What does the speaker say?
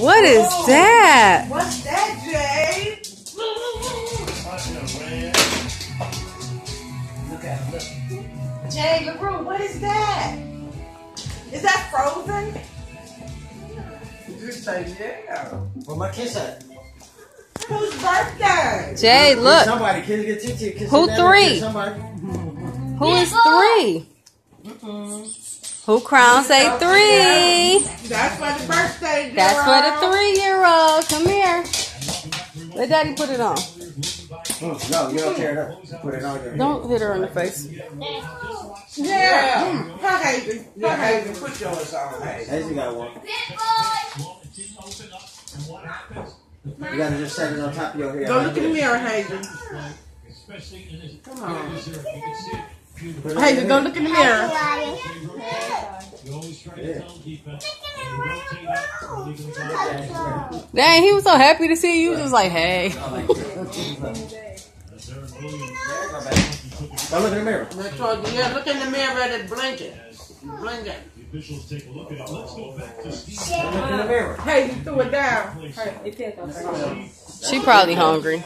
What is oh, that? What's that, Jay? Look at him, look. Jay LaRue, what is that? Is that frozen? You say yeah. Where my kiss at? Whose birthday? Jay, look. Somebody, kiss, get TT. Kiss Who three? Somebody. Who is three? Who crowns say three? That's for the birthday, girl. That's for the three year old. Come here. Let daddy put it on. Mm, No, you don't tear it up. Put it on there. Don't hit her in the face. Yeah. Huh, Hazen? Huh, Hazen? Put yours on, Hazen. Hazy got one. You gotta just set it on top of your head. Go look in the mirror, Hazen. Come on. Put it Hazen, go look in the mirror. Dang, he was so happy to see you. He was like, hey. head. Go look in the mirror. Yeah, look in the mirror at it blinking. Blinking. Officials take a look at it. Let's go back to Steve. Look in the mirror. Hey, you threw it down. She probably hungry.